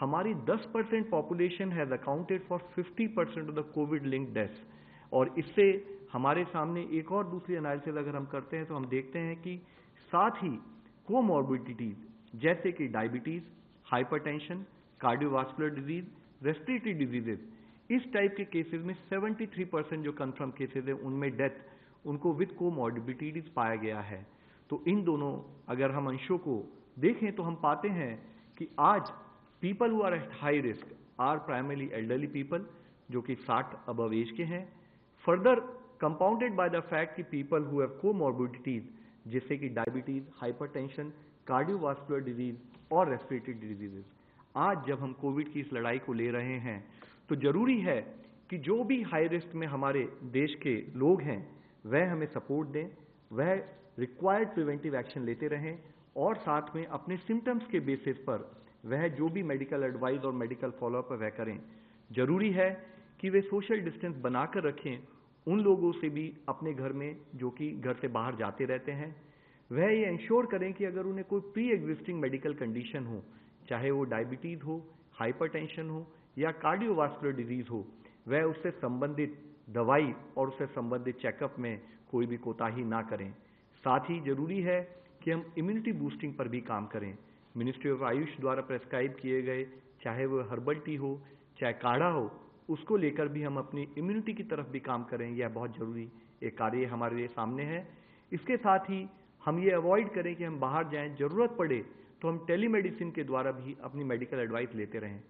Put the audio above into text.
हमारी 10 percent population has accounted for 50 percent of the covid link deaths और इससे हमारे सामने एक और दूसरी एनालिसिस अगर हम करते हैं तो हम देखते हैं कि साथ ही कोमॉर्बिडिटीज जैसे कि diabetes hypertension cardiovascular disease respiratory diseases इस टाइप के केसेस में 73 परसेंट जो कंफर्म केसेस है, उनमें डेथ उनको विद कोमॉर्बिडिटीज पाया गया है। तो इन दोनों, अगर हम अंशों को देखें तो हम पाते हैं कि आज people who are at high risk are primarily elderly people जो कि 60 अबव एज के हैं. Further compounded by the fact कि पीपल हु हैव कोमॉर्बिडिटीज जैसे कि डायबिटीज़ हाइपरटेंशन कार्डियोवास्कुलर डिज़ीज़ और रेस्पिरेटरी डिजीजेस आज जब हम कोविड की इस लड़ाई को ले रहे हैं तो ज़रूरी है कि जो भी हाई रिस्क में हमारे देश के लोग हैं, वह हमें सपोर्ट दें, वह रिक्वायर्ड प्रिवेंटिव एक्शन लेते रहें और साथ में अपने सिम्टम्स के बेसिस पर वह जो भी मेडिकल एडवाइस और मेडिकल फॉलोअप वह करें। ज़रूरी है कि वे सोशल डिस्टेंस बनाकर रखें उन लोगों से भी अपने घर में जो कि घर से बाहर जाते रहते हैं। वह ये इंश्योर करें कि अगर उन्हें कोई प्री एग्जिस्टिंग मेडिकल कंडीशन हो, चाहे वो डायबिटीज़ हो हाइपरटेंशन हो या कार्डियोवास्कुलर डिज़ीज़ हो, वह उससे संबंधित दवाई और उससे संबंधित चेकअप में कोई भी कोताही ना करें। साथ ही ज़रूरी है कि हम इम्यूनिटी बूस्टिंग पर भी काम करें। मिनिस्ट्री ऑफ़ आयुष द्वारा प्रेस्क्राइब किए गए, चाहे वो हर्बल टी हो, चाहे काढ़ा हो, उसको लेकर भी हम अपनी इम्यूनिटी की तरफ़ भी काम करें, यह बहुत ज़रूरी एक कार्य हमारे लिए सामने है। इसके साथ ही हम ये अवॉइड करें कि हम बाहर जाएँ, ज़रूरत पड़े तो हम टेलीमेडिसिन के द्वारा भी अपनी मेडिकल एडवाइस लेते रहें।